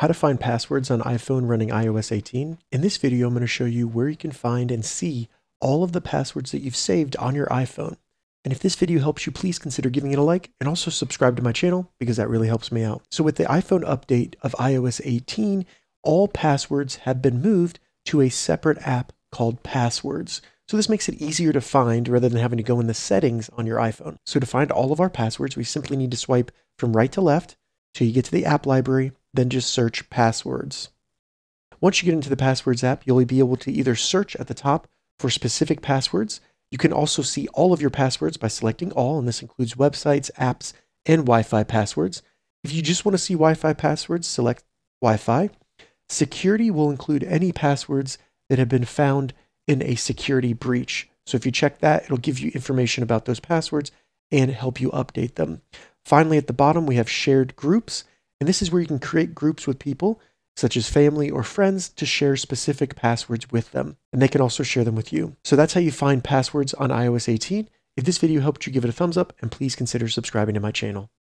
How to find passwords on iPhone running iOS 18. In this video, I'm going to show you where you can find and see all of the passwords that you've saved on your iPhone. And if this video helps you, please consider giving it a like and also subscribe to my channel because that really helps me out. So with the iPhone update of iOS 18, all passwords have been moved to a separate app called Passwords. So this makes it easier to find rather than having to go in the settings on your iPhone. So to find all of our passwords, we simply need to swipe from right to left till you get to the app library, then just search passwords. Once you get into the passwords app, you'll be able to either search at the top for specific passwords. You can also see all of your passwords by selecting all, and this includes websites, apps, and Wi-Fi passwords. If you just want to see Wi-Fi passwords, select Wi-Fi. Security will include any passwords that have been found in a security breach. So if you check that, it'll give you information about those passwords and help you update them. Finally, at the bottom, we have shared groups, and this is where you can create groups with people, such as family or friends, to share specific passwords with them, and they can also share them with you. So that's how you find passwords on iOS 18. If this video helped you, give it a thumbs up, and please consider subscribing to my channel.